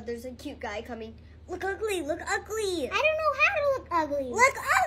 There's a cute guy coming. Look ugly, look ugly. I don't know how to look ugly. Look ugly.